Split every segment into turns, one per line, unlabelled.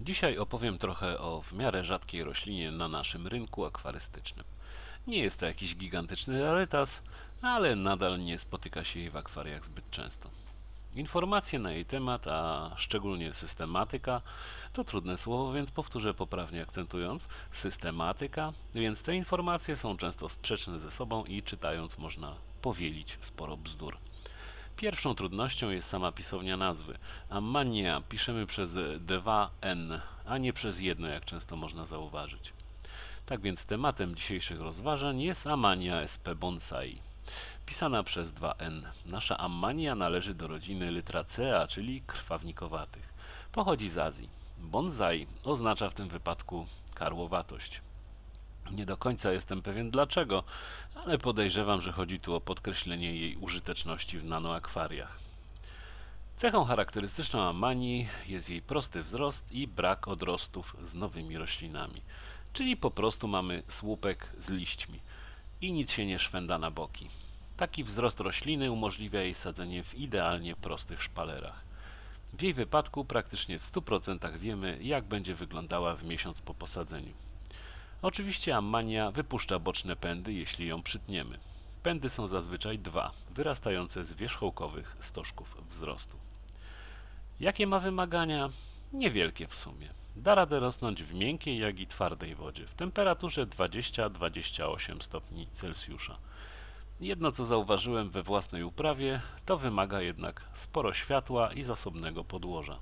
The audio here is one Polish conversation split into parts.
Dzisiaj opowiem trochę o w miarę rzadkiej roślinie na naszym rynku akwarystycznym. Nie jest to jakiś gigantyczny rarytas, ale nadal nie spotyka się jej w akwariach zbyt często. Informacje na jej temat, a szczególnie systematyka, to trudne słowo, więc powtórzę poprawnie akcentując, systematyka, więc te informacje są często sprzeczne ze sobą i czytając można powielić sporo bzdur. Pierwszą trudnością jest sama pisownia nazwy. Ammania piszemy przez dwa n, a nie przez jedno, jak często można zauważyć. Tak więc tematem dzisiejszych rozważań jest Ammania sp. bonsai. Pisana przez dwa n. Nasza Ammania należy do rodziny Lytracea, czyli krwawnikowatych. Pochodzi z Azji. Bonsai oznacza w tym wypadku karłowatość. Nie do końca jestem pewien dlaczego, ale podejrzewam, że chodzi tu o podkreślenie jej użyteczności w nanoakwariach. Cechą charakterystyczną Amanii jest jej prosty wzrost i brak odrostów z nowymi roślinami, czyli po prostu mamy słupek z liśćmi i nic się nie szwenda na boki. Taki wzrost rośliny umożliwia jej sadzenie w idealnie prostych szpalerach. W jej wypadku praktycznie w 100% wiemy, jak będzie wyglądała w miesiąc po posadzeniu. Oczywiście ammania wypuszcza boczne pędy, jeśli ją przytniemy. Pędy są zazwyczaj dwa, wyrastające z wierzchołkowych stożków wzrostu. Jakie ma wymagania? Niewielkie w sumie. Da radę rosnąć w miękkiej, jak i twardej wodzie, w temperaturze 20-28 stopni Celsjusza. Jedno co zauważyłem we własnej uprawie, to wymaga jednak sporo światła i zasobnego podłoża.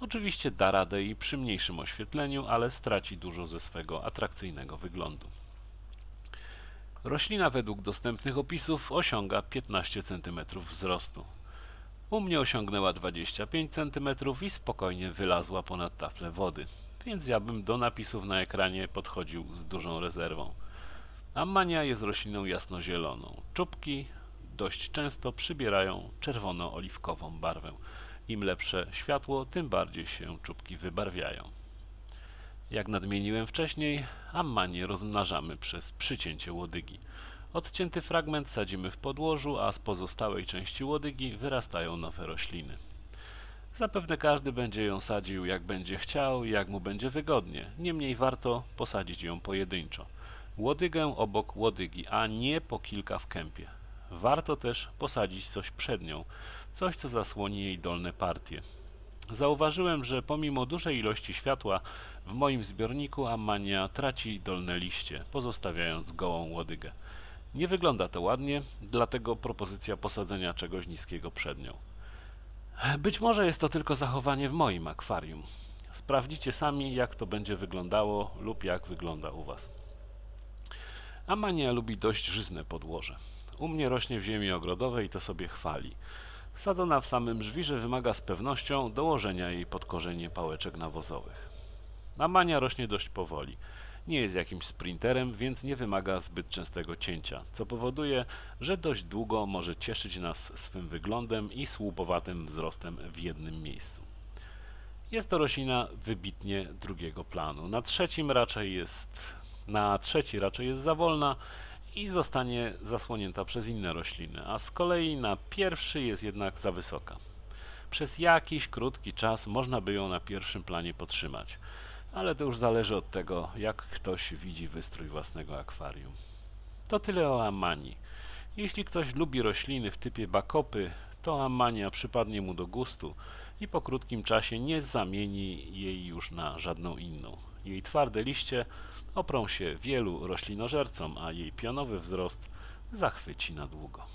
Oczywiście da radę i przy mniejszym oświetleniu, ale straci dużo ze swego atrakcyjnego wyglądu. Roślina według dostępnych opisów osiąga 15 cm wzrostu. U mnie osiągnęła 25 cm i spokojnie wylazła ponad taflę wody, więc ja bym do napisów na ekranie podchodził z dużą rezerwą. Ammania jest rośliną jasnozieloną. Czubki dość często przybierają czerwono-oliwkową barwę. Im lepsze światło, tym bardziej się czubki wybarwiają. Jak nadmieniłem wcześniej, ammanię rozmnażamy przez przycięcie łodygi. Odcięty fragment sadzimy w podłożu, a z pozostałej części łodygi wyrastają nowe rośliny. Zapewne każdy będzie ją sadził jak będzie chciał jak mu będzie wygodnie. Niemniej warto posadzić ją pojedynczo. Łodygę obok łodygi, a nie po kilka w kępie. Warto też posadzić coś przed nią, coś co zasłoni jej dolne partie. Zauważyłem, że pomimo dużej ilości światła w moim zbiorniku ammania traci dolne liście, pozostawiając gołą łodygę. Nie wygląda to ładnie, dlatego propozycja posadzenia czegoś niskiego przed nią. Być może jest to tylko zachowanie w moim akwarium. Sprawdzicie sami, jak to będzie wyglądało lub jak wygląda u Was. Amania lubi dość żyzne podłoże. U mnie rośnie w ziemi ogrodowej i to sobie chwali. Sadzona w samym żwirze wymaga z pewnością dołożenia jej pod korzenie pałeczek nawozowych. Amania rośnie dość powoli. Nie jest jakimś sprinterem, więc nie wymaga zbyt częstego cięcia, co powoduje, że dość długo może cieszyć nas swym wyglądem i słupowatym wzrostem w jednym miejscu. Jest to roślina wybitnie drugiego planu. Na trzecim raczej jest na trzeci raczej jest za wolna i zostanie zasłonięta przez inne rośliny, a z kolei na pierwszy jest jednak za wysoka. Przez jakiś krótki czas można by ją na pierwszym planie podtrzymać, ale to już zależy od tego, jak ktoś widzi wystrój własnego akwarium. To tyle o Ammanii. Jeśli ktoś lubi rośliny w typie bakopy, to Ammania przypadnie mu do gustu i po krótkim czasie nie zamieni jej już na żadną inną. Jej twarde liście oprą się wielu roślinożercom, a jej pionowy wzrost zachwyci na długo.